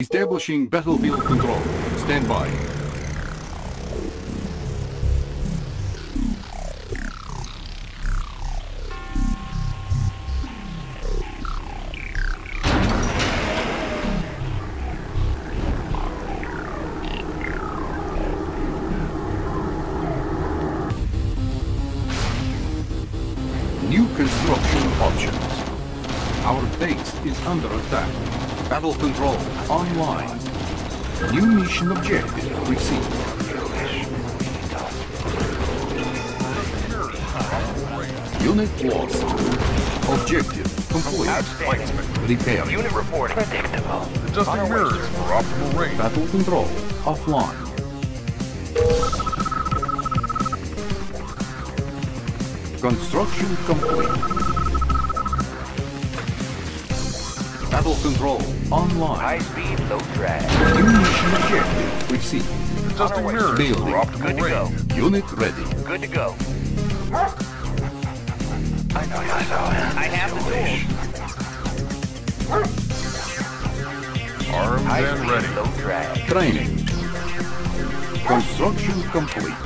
Establishing battlefield control. Stand by. Mission objective received. Unit lost. Objective complete. Outstanding. Repairing. Unit reporting. Predictable. Adjusting mirrors for optimal range. Battle control offline. Construction complete. Battle control online. High speed, low drag. New mission objective received. Adjusting way. mirrors Building. for optimal Good to go. Unit ready. Good to go. I know you saw it. I have the tools. Armed High and speed, ready. low drag. Training. Construction complete.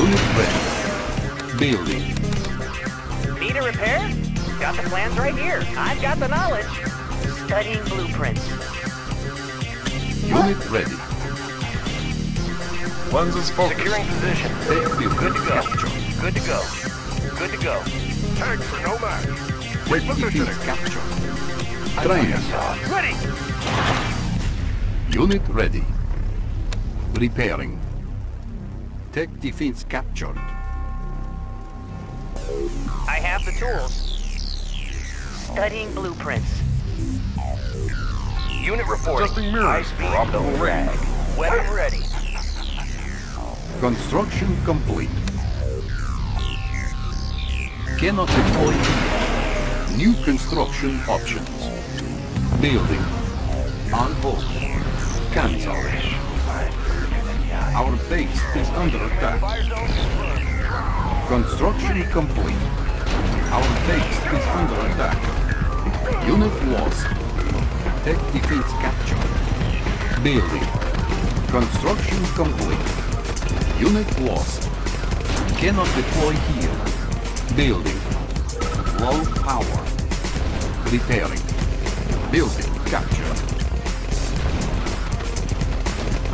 Unit ready. Building. Need a repair? Got the plans right here. I've got the knowledge. Studying blueprints. Unit ready. Lenses focused. Securing position. Take building. Good to go. Capture. Good to go. Good to go. Tank for no match. Take defense capture. Training. Ready. Unit ready. Repairing. Tech defense captured. I have the tools. Studying blueprints. Unit reporting. Adjusting mirrors for optimal range. Weapon ready. Construction complete. Cannot deploy. New construction options. Building. On hold. Cancel. Our base is under attack. Construction complete. Our base is under attack. Unit lost. Tech defense captured. Building. Construction complete. Unit lost. Cannot deploy here. Building. Low power. Repairing. Building captured.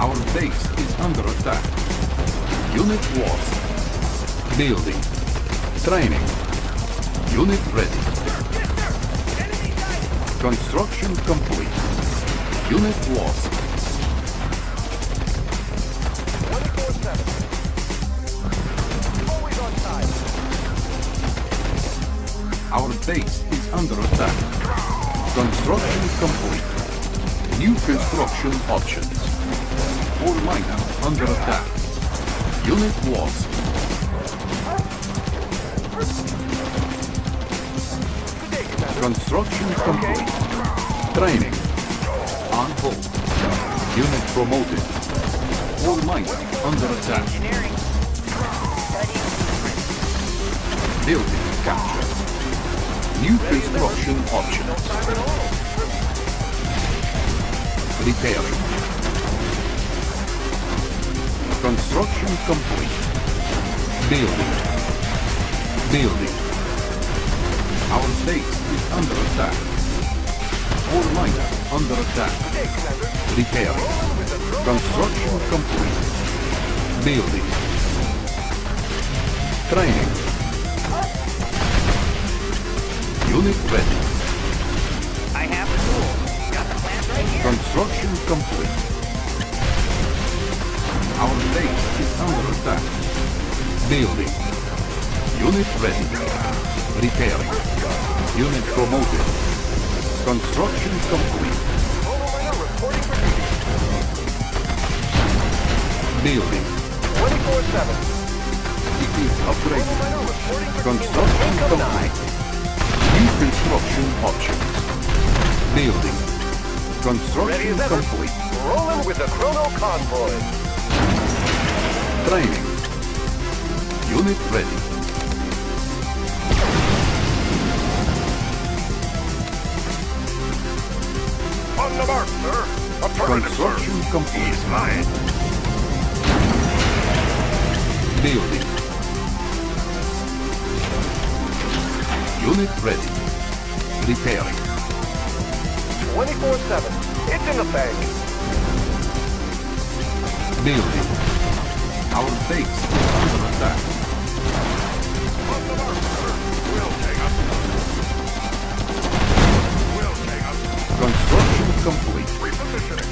Our base is under attack. Unit lost. Building. Training. Unit ready. Construction complete. Unit lost. Our base is under attack. Construction complete. New construction options. Ore miner under attack. Unit lost. Construction complete. Training. On hold. Unit promoted. Ore miner under attack. Building captured. New construction options. Repairing. Construction complete. Building. Building. Our base is under attack. Ore miner under attack. Repairing. Construction complete. Building. Training. Unit ready. I have the tools. Got the plans right here. Construction complete. Our base is under attack. Building. Unit ready. Repairing. Unit promoted. Construction complete. Building. 24-7. Defense upgraded. Construction complete. New construction options. Building. Construction complete. Rolling with the Chrono Convoy. Training. Unit ready. On the mark, sir. Affirmative, sir. Construction complete. He's mine. Building. Unit ready. Repairing. 24-7. It's in the bank. Building. Our base is under attack. On the mark, sir. We'll take up. We'll take up. Construction complete. Repositioning.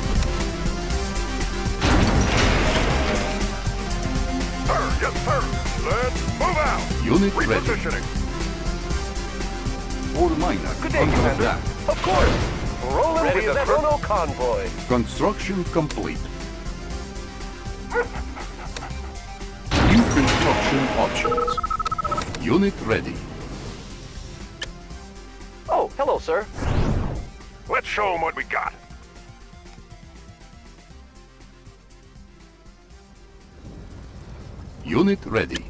Sir, yes, sir. Let's move out. Unit ready. Repositioning. Ore miner Good day, under Commander. attack. Of course. Rolling Ready with the. Chrono Convoy. Construction complete. New construction options. Unit ready. Oh, hello, sir. Show them what we got. Unit ready.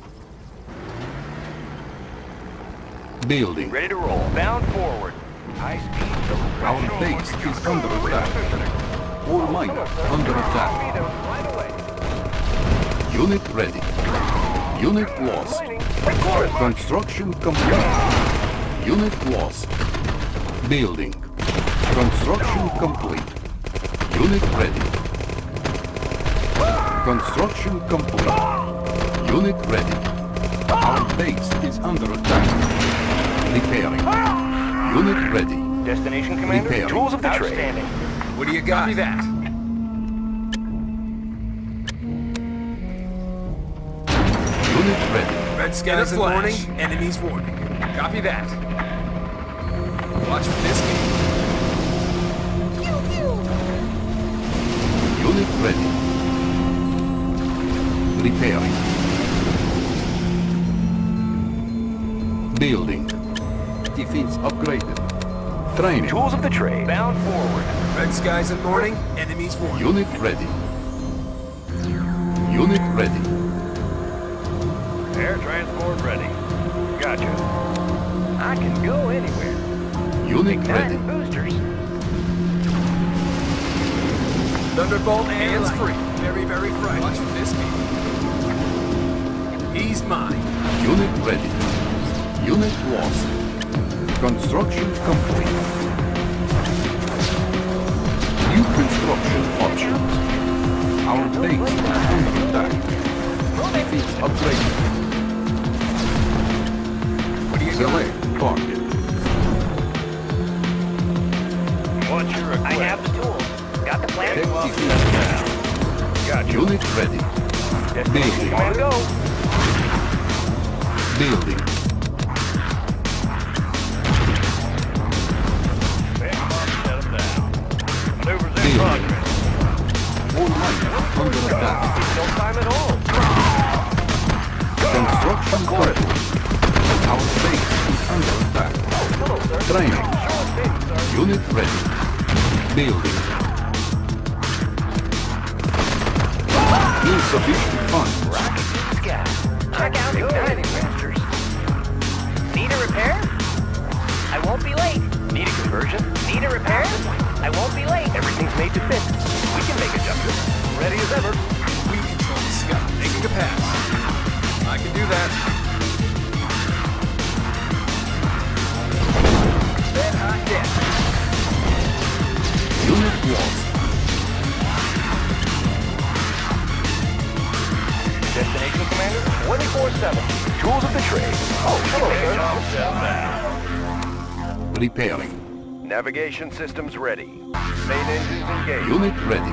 Building. Ready to roll. Bound forward. High speed. Our Show 'em what base is under attack. Ore miner under attack. Meet 'em right away. Unit ready. Unit lost. Mining. Of course. Construction complete. Unit lost. Building. Construction complete. Unit ready. Construction complete. Unit ready. Our base is under attack. Repairing. Unit ready. Destination, Commander. Repairing. Tools of the trade. What do you got? Copy that. Unit ready. Red skies in warning, enemies warning. Copy that. Watch for this game. Unit ready. Repairing. Building. Defense upgraded. Training. Tools of the trade. Bound forward. Red skies in morning. enemies warning. Unit ready. Unit ready. Air transport ready. Gotcha. I can go anywhere. Unit Ignite ready. boosters. Thunderbolt hands free. Very, very frightened. Watch for this game. He's mine. Unit ready. Unit lost. Construction complete. New construction options. Our base is under attack. Defense upgraded. What do you got? Select target. Plan? Tech defense. Gotcha. Unit ready. Destination, Command, go. Building. Building. under attack. No time at all. Construction complete. Our base is under attack. Hello, sir. Training. Sure. Unit ready. Building. Insufficient funds. Rocket to the sky. Check out igniting boosters. Need a repair? I won't be late. Need a conversion? Need a repair? I won't be late. Everything's made to fit. We can make adjustments. Ready as ever. We control the sky. Making a pass. I can do that. Red hot death. Unit lost. Destination, Commander? 24-7. Tools of the trade. Oh, hello, sir. Repairing. Navigation systems ready. Main engines engaged. Unit ready.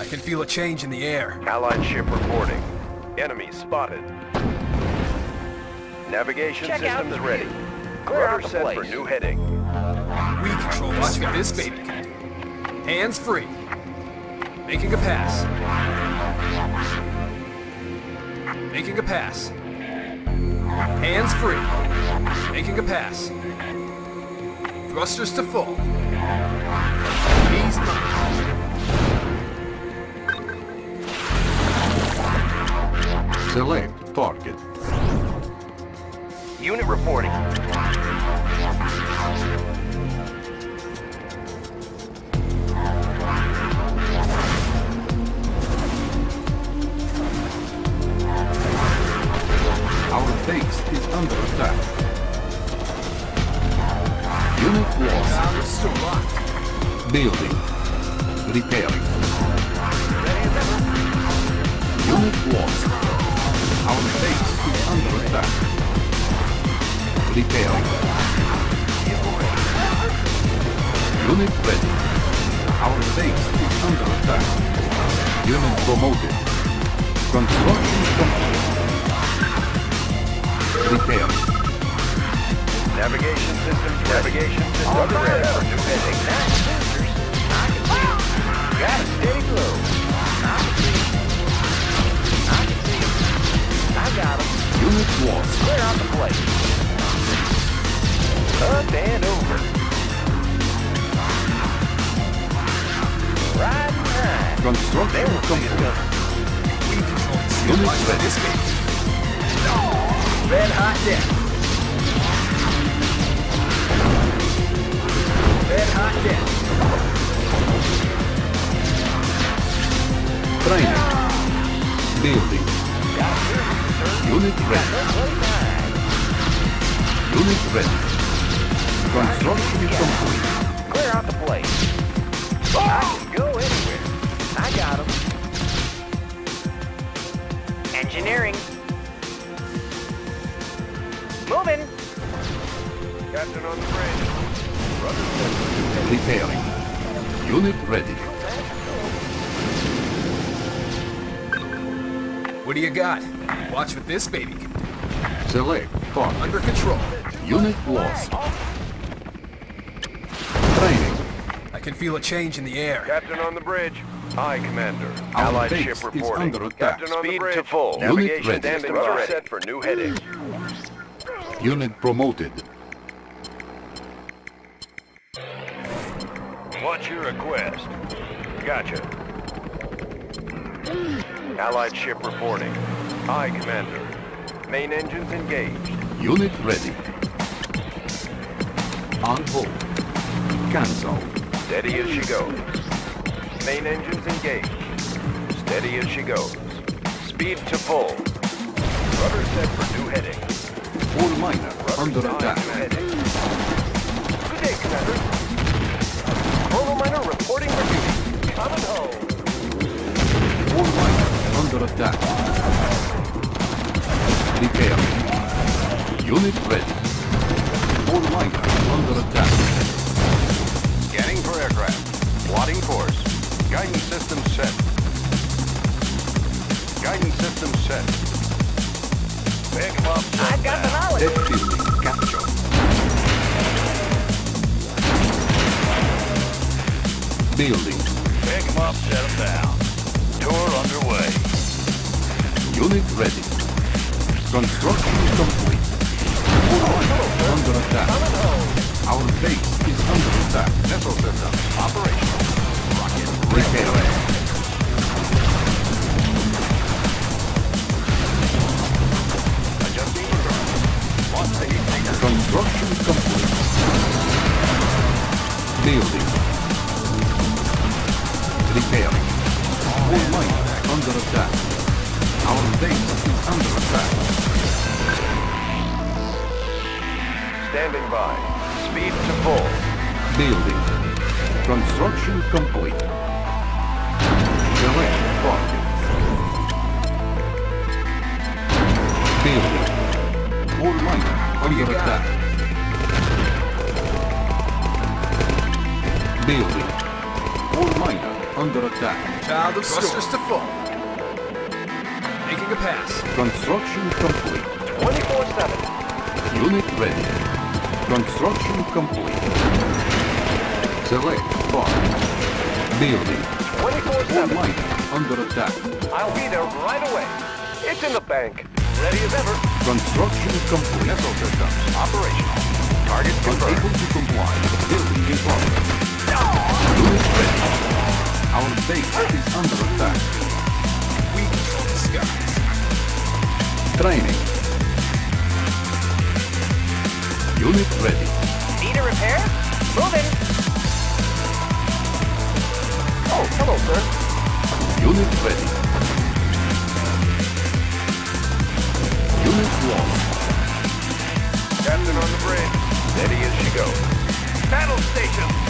I can feel a change in the air. Allied ship reporting. Enemy spotted. Navigation Check systems ready. Clear out Rudder the set for new heading. We control Watch what this baby can do. Hands free. Making a pass. Making a pass. Hands free. Making a pass. Thrusters to full. He's mine. Select target. Unit reporting. Under attack. Unit lost. Building. Repairing. Unit lost. Our base is under attack. Repairing. Unit ready. Our base is under attack. Unit promoted. Construction complete. Navigation systems Navigation systems ready for new heading. Nice. I can see 'em. Got a steady flow. I can see 'em. I can see 'em. I got 'em. Unit lost. Clear out the place. Up and over. Riding high. Construction complete. We control the Unit ready. This gate. Red hot down. Red hot down. Training. Building. Unit ready. Unit ready. Construction complete. Clear out the place. I can go anywhere. I got him. Engineering. Captain on the bridge. Repairing. Unit ready. What do you got? Watch what this baby can do. Select target. Under control. Unit lost. Training. I can feel a change in the air. Captain on the bridge. Aye, Commander. Our Allied base ship is reporting. under attack. Captain on the Speed bridge. to full. Unit Navigation ready. systems are set for new heading. Unit promoted. What's your request? Gotcha. Allied ship reporting. Aye, Commander. Main engines engaged. Unit ready. On hold. Cancel. Steady as she goes. Main engines engaged. Steady as she goes. Speed to full. Rudder set for new heading. All under Rudder attack. new heading. Good day, Commander. Chrono miner reporting for duty. Coming home. All under attack. Repair. Unit ready. All under attack. Scanning for aircraft. Plotting course. Guidance system set. Guidance system set. Pick 'em up. I've got the knowledge. Building. Pick 'em up, set 'em down. Tour underway. Unit ready. Construction complete. Our base is under attack. We control the skies. Training. Unit ready. Need a repair? Moving. Oh, hello, sir. Unit ready. Unit lost. Captain on the bridge. Steady as she goes. Battle station.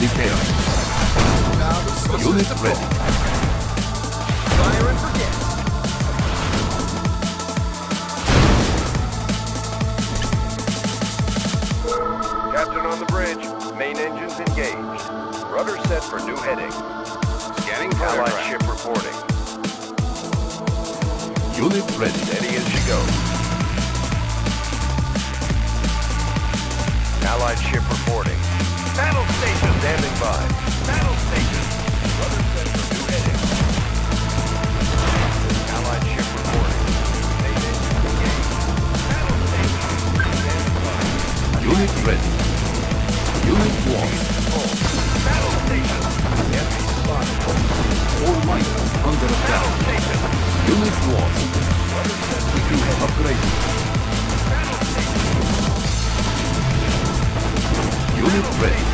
Repair. Now the Swiss Unit is ready. Fire and forget. Captain on the bridge. Main engines engaged. Rudder set for new heading. Scanning for Allied aircraft. ship reporting. Unit ready. Steady as she goes. Allied ship reporting. Standing by. Battle station. Rudder set for new heading. Allied ship reporting. Engines engaged. Battle station standing by. Unit ready. Unit. Full. Battle station. Enemy spotted. All might under attack. Battle station. Unit lost. Rudder set for Crew upgraded. battle station. Unit ready.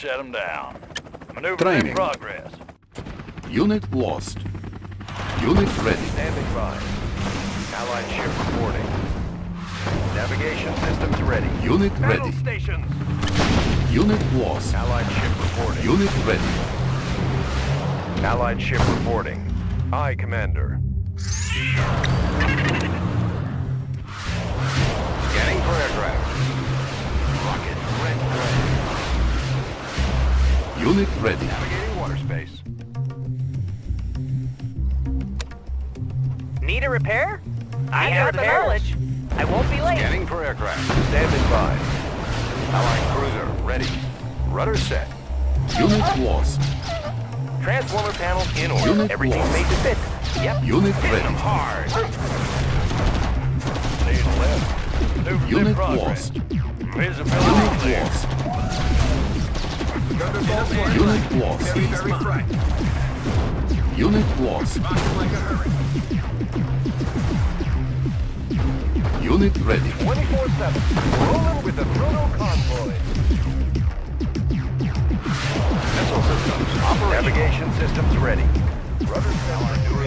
Pick 'em up, set 'em down. Maneuver Training. in progress. Unit lost. Unit ready. Standing by. Allied ship reporting. Navigation systems ready. Unit Battle ready. stations. Unit lost. Allied ship reporting. Unit ready. Allied ship reporting. Aye, Commander. Scanning for aircraft. Unit ready. Navigating water space. Need a repair? I got the knowledge. I won't be late. Scanning for aircraft. Standing by. Allied cruiser ready. Rudder set. Unit lost. Transformer panels in order. Unit Everything's lost. made to fit. Yep. Unit ready. Hard. Lead left. Maneuvers Unit progress. lost. Visibility Unit clear. lost. Unit lost. Very, very bright. Unit lost. Like. Unit ready. 24-7. Rolling with the Chrono Convoy. Missile systems operational. Navigation systems ready. Rudder set.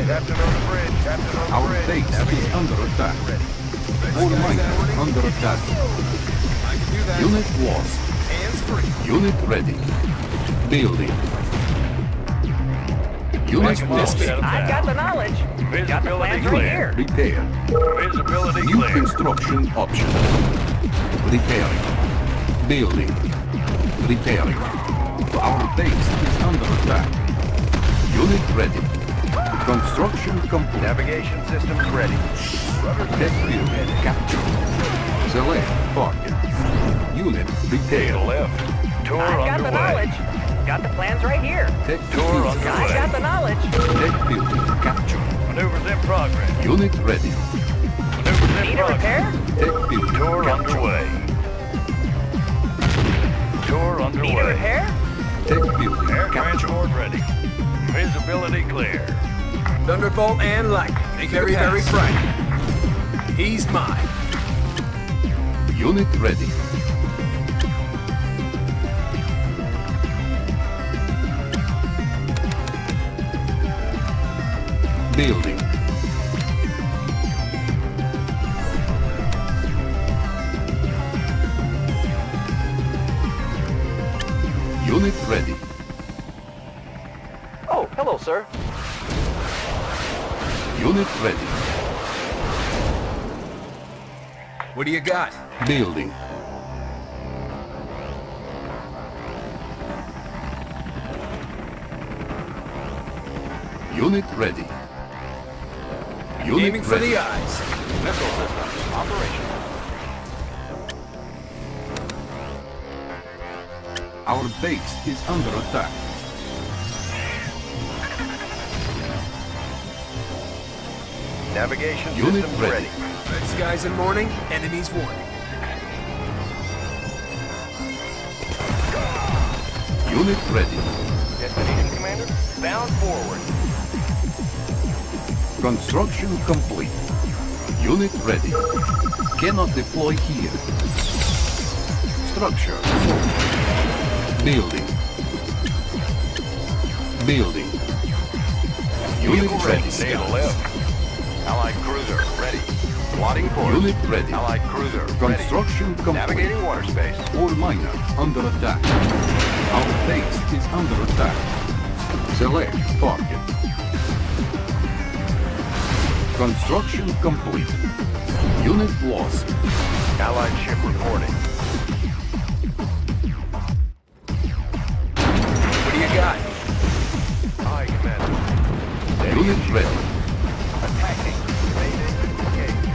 Captain on the bridge. Captain on the Our bridge. base is under attack. ready. All might under attack. I can do that. Unit lost. Unit ready. Building. Unit Pick 'em up, lost. set 'em I've got the knowledge. Got the Visibility plans right clear. here. Repair. Visibility New clear. construction options. Repairing. Building. Repairing. Our base is under attack. Unit ready. Construction complete. Navigation systems ready. Rudder set Tech for new field captured. Select target. Unit Lead repaired. left. Tour I've got the underway. knowledge. Got the plans right here. Tech Tour field underway. I got the knowledge. Tech building captured. Maneuvers in progress. Unit ready. Maneuvers in Need a progress. repair? Tech building Tour captured. underway. Tour Need a repair? Tech building Air captured. transport ready. Visibility clear. Thunderbolt and lightning. Very, very bright. He's mine. Unit ready. Building. Unit ready. Oh, hello, sir. Unit ready. What do you got? Building. Unit ready. Unit Aiming for ready. the eyes. Missile system operational. Our base is under attack. Navigation Unit systems ready. ready. Red skies in morning, enemies warning. Unit ready. Destination commander, bound forward. Construction complete. Unit ready. Cannot deploy here. Structure. Building. Building. Unit Vehicle ready. The left. Allied cruiser ready. Plotting course. Unit ready. Allied cruiser ready. Construction complete. Navigating water space. Ore miner under attack. Our base is under attack. Select target. Construction complete. Unit lost. Allied ship reporting. What do you got? Aye, commander. Unit ready. Attacking. Engaged.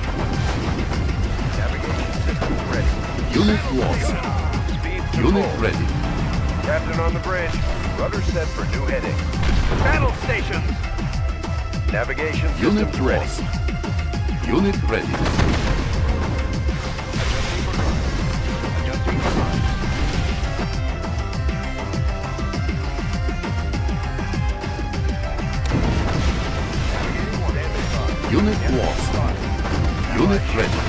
Navigation systems ready. Unit lost. Speed Unit full. ready. Captain on the bridge. Rudder set for new heading. Battle stations. Navigation Unit systems ready. lost. Unit ready. Adjusting for run. Unit lost. Unit ready.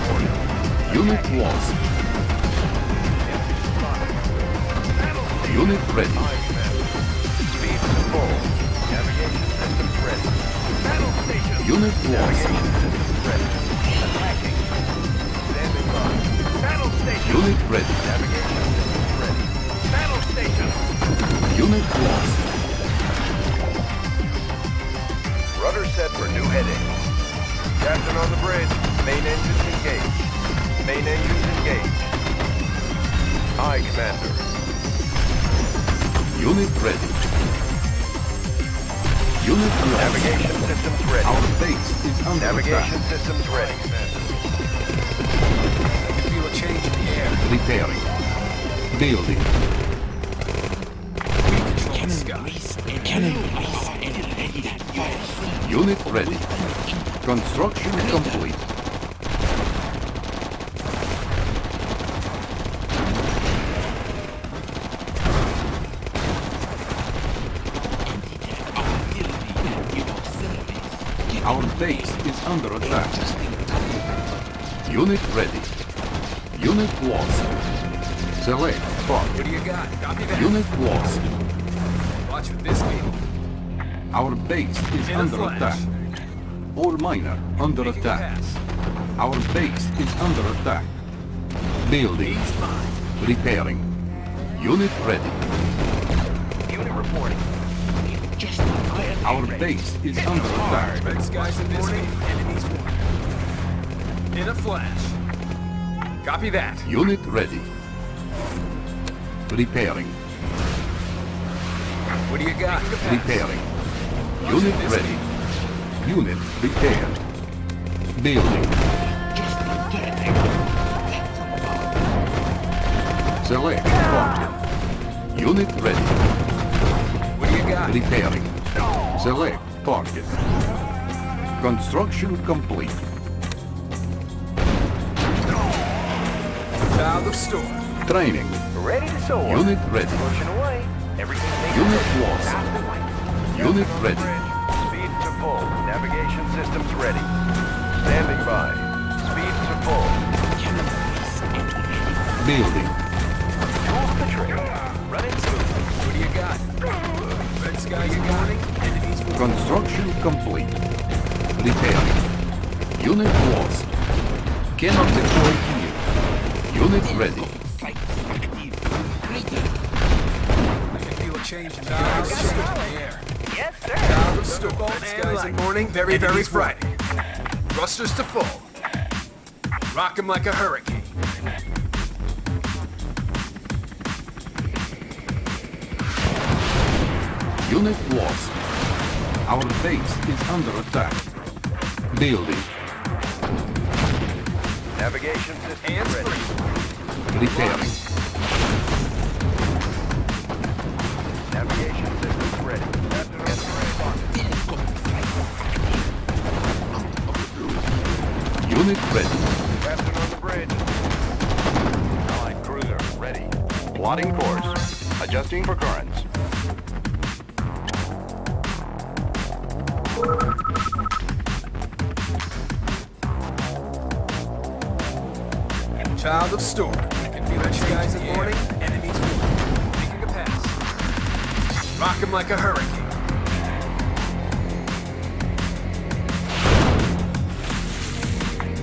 Unit lost. Unit ready. Unit lost. Ready. Attacking. Standing by. Battle station. Unit ready. Navigation ready. Battle station. Unit lost. Rudder set for new heading. Captain on the bridge. Main engines engaged. Main engines engaged. Aye, Commander. Unit ready. Unit lost. Navigation systems ready. Our base is under Navigation attack. systems ready. I can feel a change in the air. Repairing. Building. We control the skies. Unit ready. Construction complete. Our base is under attack. Unit ready. Unit lost. Select. What do you got? Copy that. Unit lost. Watch with this vehicle. Our base is In under attack. Ore miner under Making attack. Our base is under attack. Building. Repairing. Unit ready. Unit reporting. Our base is under attack. Red skies in morning, enemies warning. In a flash. Copy that. Unit ready. Repairing. What do you got? Repairing. Unit ready. Unit repaired. Building. Select target. Unit ready. Repairing. Select target. Construction complete. Child of storm. Training. Ready to soar. Unit ready. Pushing away. Everything Unit place. lost. Fast and light. Unit Captain on the ready. Speed to full. Navigation systems ready. Standing by. Speed to full. Building. Tools to trade. Running smoothly. What do you got? Construction complete. Repairing. Unit lost. Cannot deploy here. Unit ready. I can feel a change in the air. In the. Yes, sir. Of storm. Skies in morning, very, very Friday. Thrusters to full. Rock 'em like a hurricane. Unit lost. Our base is under attack. Building. Navigation system Hands ready. free. Repairing. Navigation systems ready. Captain on the bridge. Unit ready. Captain on the bridge. Allied cruiser ready. Plotting course. Adjusting for currents. Child of storm. Can feel that skies in morning. Enemies warning. Making a pass. Rock 'em like a hurricane.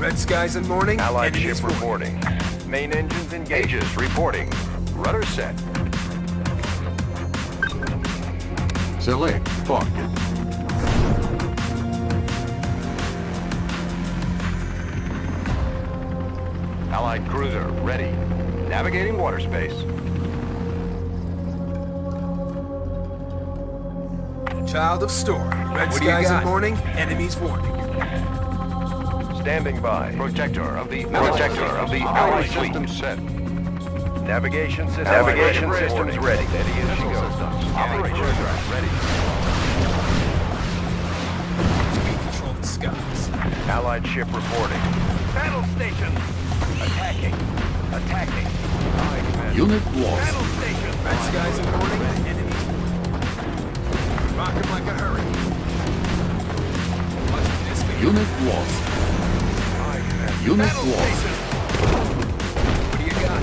Red skies in morning. Allied ship warning. reporting. Main engines engaged. Aegis reporting. Rudder set. Select target. Allied cruiser ready. Navigating water space. Child of storm. Red What skies got? in morning. Enemies warning. Standing by. Protector of the protector of the Allied system set. Navigation system. Navigation ready. systems ready. Steady as she goes. Operations ready. We control the. Allied ship reporting. Battle stations! Attacking. Attacking. Aye, Unit lost. Battle stations! Red skies in morning. Enemies warning. Rock 'em like a hurricane. Watch this be. Unit lost. Unit Battle lost. stations! What do you got?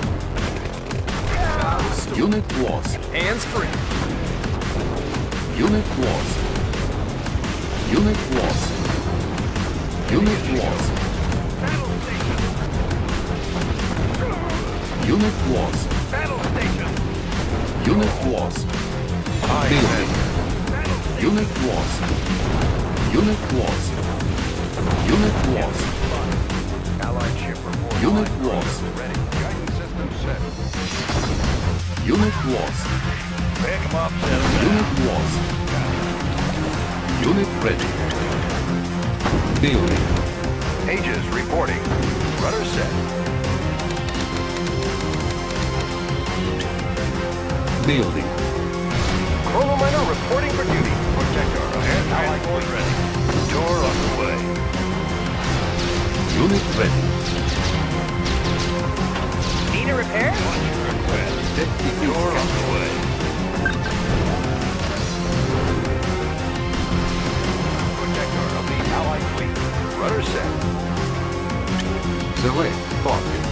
Child. Unit lost. Hands free. Unit lost. Unit lost. Unit lost. Unit lost. Battle stations! Unit lost. Building. Unit lost. Unit lost. Unit lost. Allied ship reporting. Unit lost. Ready. Unit lost. Pick 'em up, gentlemen. Unit lost. Unit ready. Building. Aegis reporting. Rudder set. Building. Chronominer reporting for duty. Protector of the Transport ready. Door on the way. Unit ready. Need a repair? What's your request? Execute. Door on the way. Protector of the Allied fleet. Rudder set. Select target.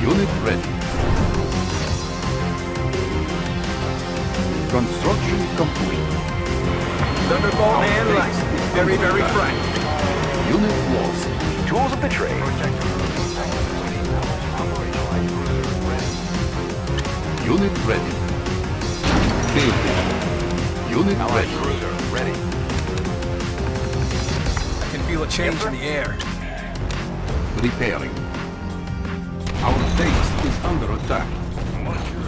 Unit ready. Construction complete. Thunderbolt and lightning. Very, very frightening. Unit lost. Tools of the trade. Of the Allied cruiser ready. Unit ready. Building. Unit Allied ready. cruiser ready. I can feel a change in the air. Repairing. Our base is under attack.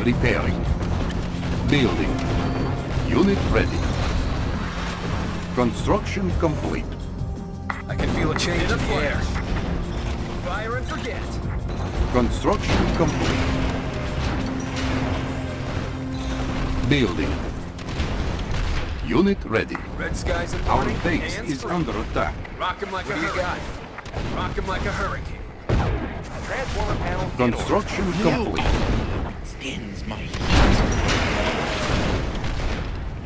Repairing. Building. Unit ready. Construction complete. I can feel a change in the air. Fire and forget. Construction complete. Building. Unit ready. Red skies in Our base hands is free. under attack. Rock 'em like a hurricane. Rock 'em like a hurricane. Transformer panel. in order. Construction complete.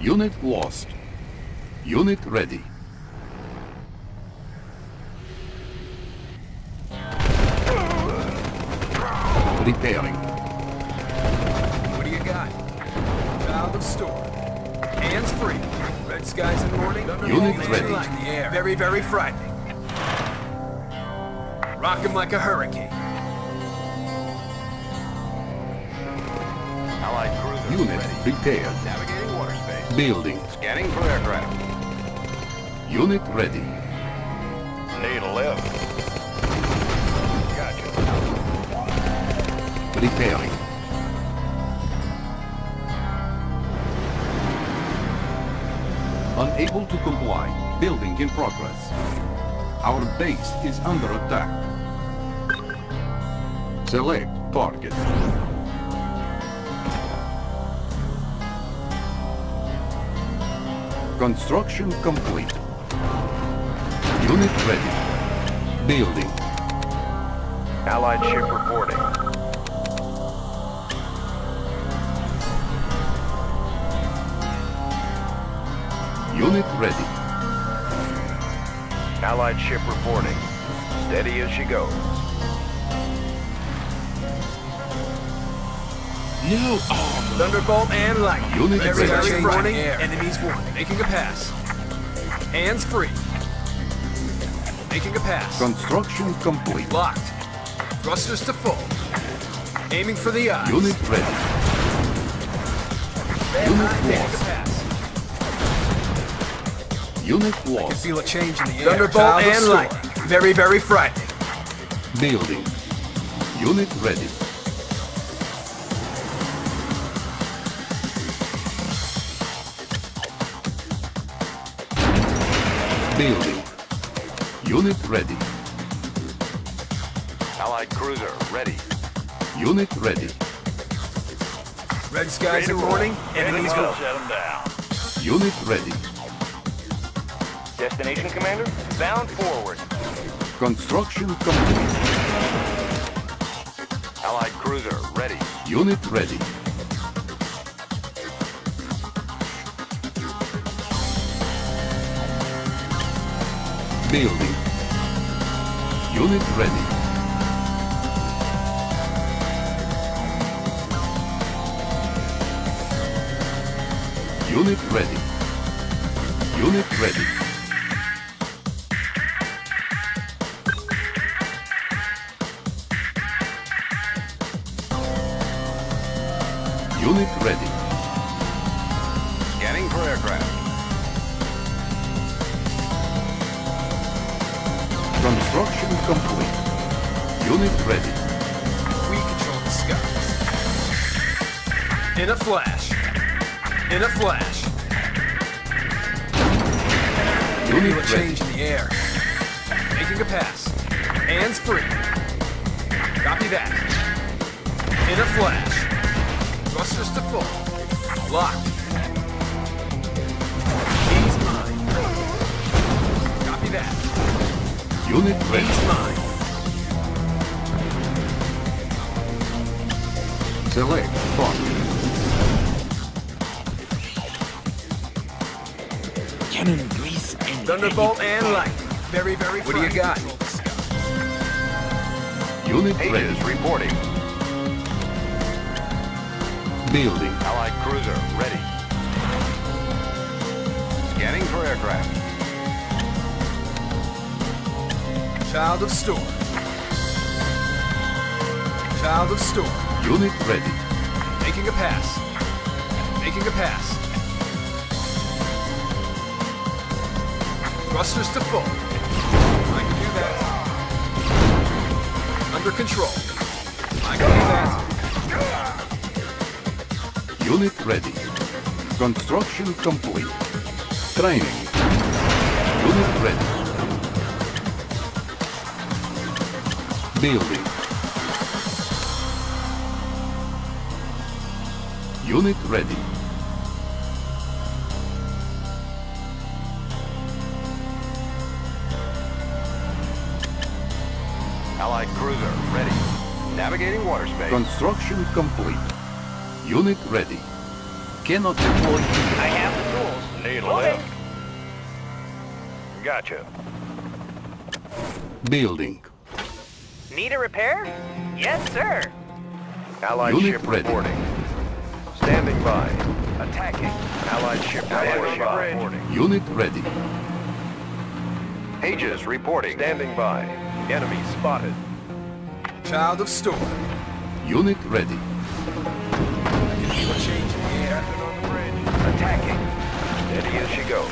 Unit lost. Unit ready. Repairing. What do you got? Child of storm. Hands free. Red skies in the morning. Unit and ready. in the air. Very, very frightening. Rock 'em like a hurricane. Allied cruiser Unit ready. repaired. Navigating water space. Building. Scanning for aircraft. Unit ready. Need a lift. Gotcha. Repairing. Unable to comply. Building in progress. Our base is under attack. Select target. Construction complete. Unit ready. Building. Allied ship reporting. Unit ready. Allied ship reporting. Steady as she goes. No armor. Thunderbolt and lightning. Unit Very, ready. very warning. Enemies warning. Making a pass. Hands free. Making a pass. Construction complete. Locked. Thrusters to full. Aiming for the eyes. Unit ready. Unit Making a lost. pass. Unit Can feel a change in the air. Thunderbolt and lightning. Very, very frightening. Building. Unit ready. Building. Unit ready. Allied cruiser ready. Unit ready. Red skies in morning. Enemies Well, warning. set 'em down. Unit ready. Destination, Commander? Bound forward. Construction complete. Allied cruiser ready. Unit ready. Building. Unit ready. Unit ready. Unit ready. Unit ready. Unit ready. We control the skies. In a flash. In a flash. Unit Feel a change in the air. Making a pass. Hands free. Copy that. In a flash. Thrusters to full. Locked. He's mine. Copy that. Unit ready. He's mine. Select target. Cannon grease and Thunderbolt and light. Very, very What do you got? Unit ready. Reporting. Building. Allied cruiser ready. Scanning for aircraft. Child of Storm. Child of Storm. Unit ready. Making a pass. Making a pass. Thrusters to full. I can do that. Under control. I can do that. Unit ready. Construction complete. Training. Unit ready. Building. Unit ready. Allied cruiser ready. Navigating water space. Construction complete. Unit ready. Cannot deploy. I have the tools. Need a lift. Gotcha. Building. Need a repair? Yes, sir. Allied Unit ship ready. reporting. Standing by. Attacking. Allied ship Allied reporting. Unit ready. Aegis reporting. Standing by. Enemy spotted. Child of Storm. Unit ready. Feel a change in the air. Attacking. Steady as she goes.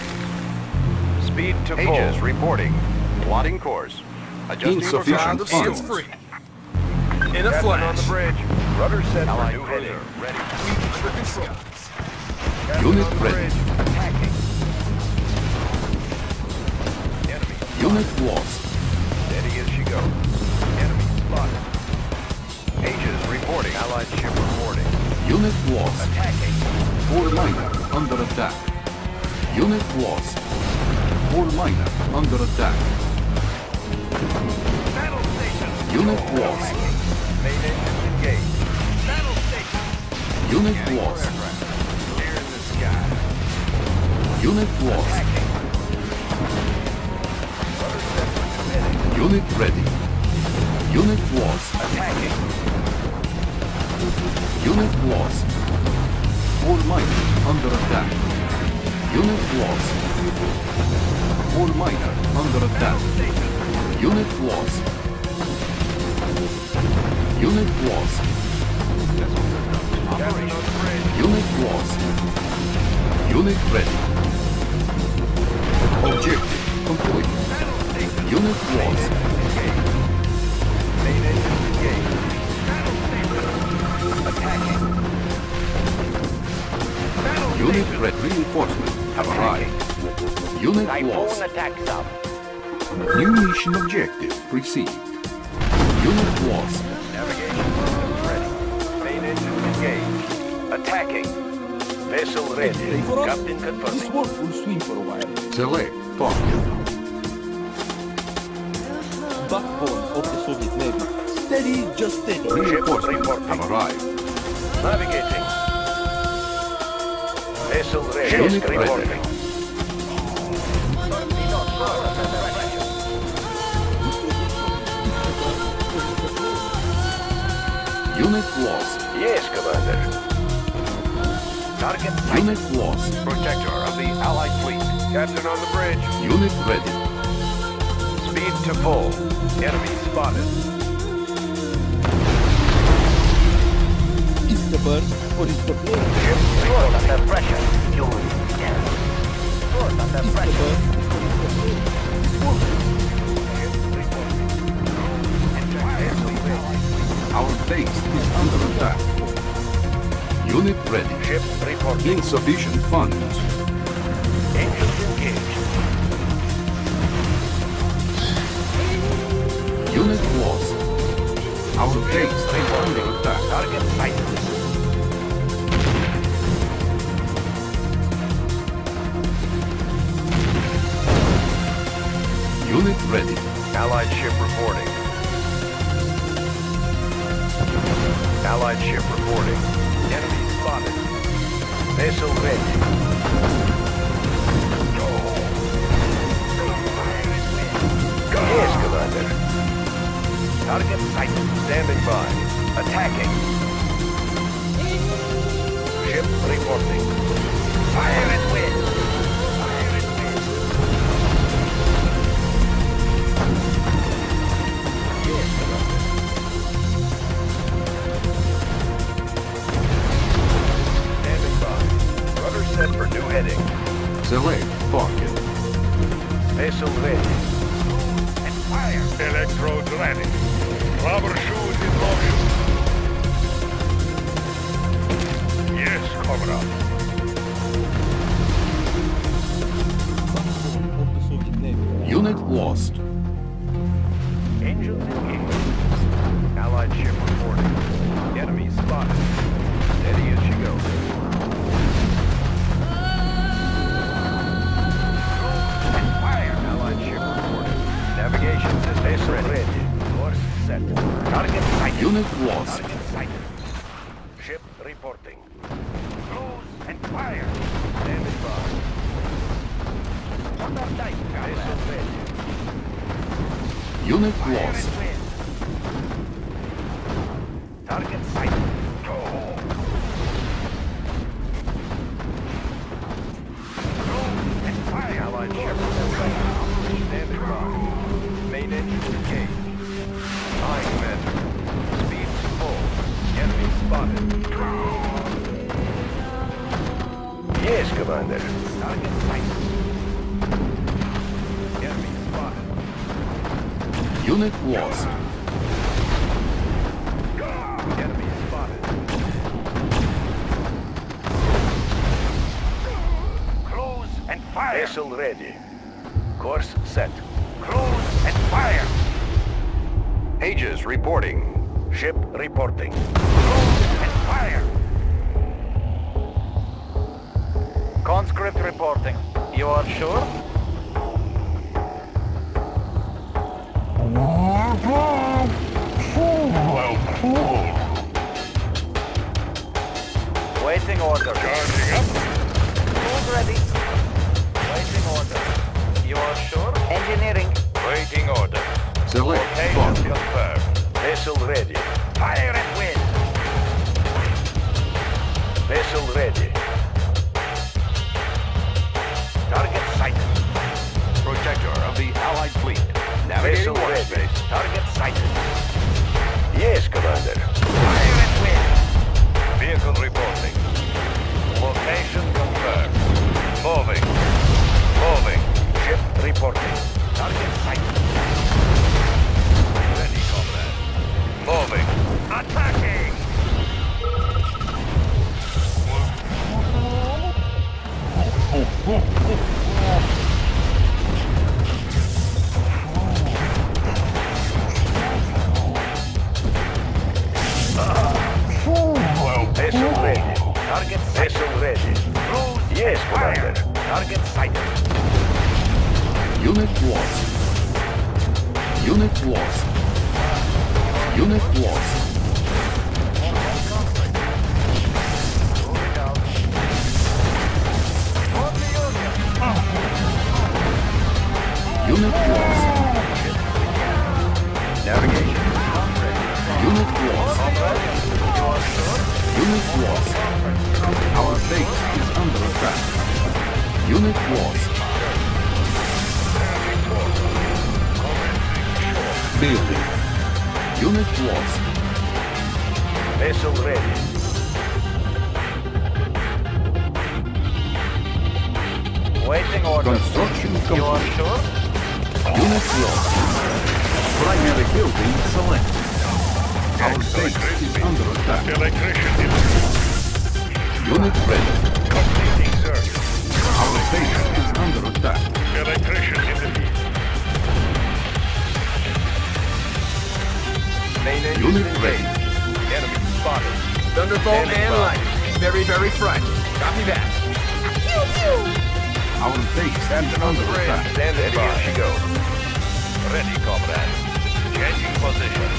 Speed to full. Aegis reporting. Plotting course. Adjusting for Insufficient Child of funds. Storm. free. In a Captain on the bridge. Rudder set for Allied new heading. ready. Under control. Unit ready. Attacking. Enemy. Unit lost. Steady as she goes. Enemy spotted. Aegis reporting. Allied ship reporting. Unit lost. Attacking. Ore miner under attack. Unit lost. Ore miner under attack. Battle station. Unit lost. Unit lost. Unit lost. Unit ready. Unit lost. Attacking. Unit lost. Ore miner under attack. Unit lost. Ore miner under attack. Unit lost. Unit lost. Unit lost. Unit ready. Objective complete. Unit lost. Engaged. Main engines engaged. Battle station. Attacking. Battle Unit red reinforcement have arrived. Unit lost. New mission objective received. Unit lost. Attacking. Vessel ready. Captain This confirming. work will swing for a while. Select target. Backbone of the Soviet Navy. Steady, just steady. Reinforcement have arrived. Navigating. Vessel ready. Unit ready. reporting. Unit lost. Yes, Commander. Target. Unit lost. Protector of the Allied fleet. Captain on the bridge. Unit ready. Speed to full. Enemy spotted. Is the burn or is the blow? Ship Sword under pressure. You Sword under Is the pressure. or is the blow? This work Ship reporting. Vessel ready. Our base is under attack. Unit ready. Ship reporting. Insufficient funds. Engines engaged. Unit lost. Our base is under attack. Target sighted. Unit ready. Allied ship reporting. Allied ship reporting. Spotted. Vessel ready. Yes, Commander. Target sighted. Standing by. Attacking. Ship reporting. Fire will. Heading. Select target. Vessel ready. And fire. Electrodes ready. Rubber shoes in motion. Yes, Comrade. backbone of the Soviet Navy. Unit lost. Engines engaged. Allied ship reporting. Enemy spotted. Steady as she goes. System ready. Course set. Target sighted. Unit lost. Target sighted. Ship reporting. Close and fire. Standing by. Vessel ready. Unit lost. Missile ready. Course set. Cruise and fire! Aegis reporting. Ship reporting. Cruise and fire! Conscript reporting. You are sure? Waiting order. Charging up. Crews ready. Waiting. You are sure? Engineering. Waiting order. Select Location confirmed. Vessel ready. Fire at will. Vessel ready. Target sighted. Protector of the Allied fleet. Navigating Vessel ready. waterspace. Target sighted. Yes, Commander. Fire at will. Vehicle reporting. Location confirmed. Moving. Moving. Ship reporting. Target sighted. Ready, comrade. Moving. Attacking! Vessel oh, oh, oh, Main Unit ready. Enemy spotted. Thunderbolt Standing and by. light. Very, very frightening. Copy that. Our base is under attack. Standing by. Here she goes. Ready, comrade. Changing position.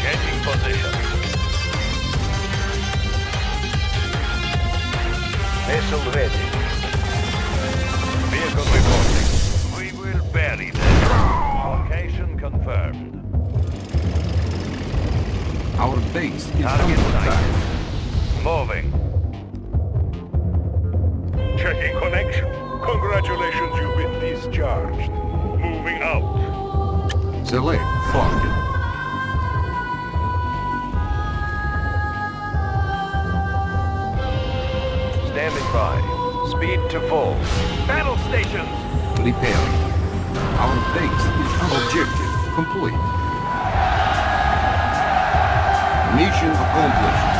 Changing position. Vessel ready. Vehicle reporting. We will bury them. Location confirmed. Our base is Target under attack. sighted. Moving. Checking connection. Congratulations, you've been discharged. Moving out. Select target. Standing by. Speed to full. Battle stations! Repairing. Our base is objective complete. Mission accomplished.